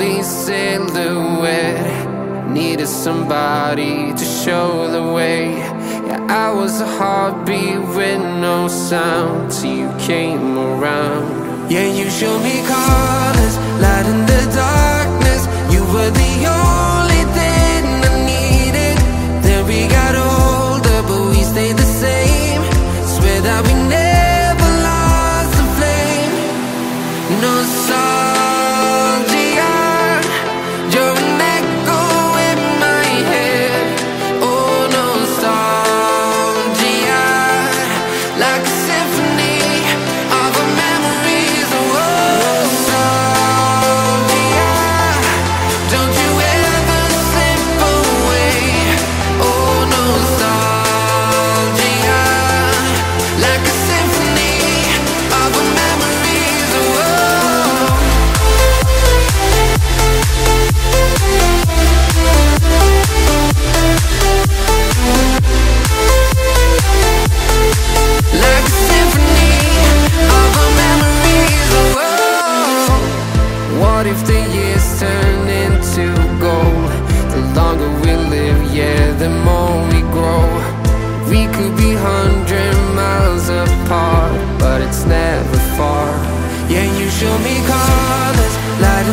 lonely silhouette. Needed somebody to show the way. Yeah, I was a heartbeat with no sound till you came around. Yeah, you showed me colors, light in the darkness. You were the only yeah, the more we grow. We could be hundred miles apart But it's never far. Yeah, you show me colors, light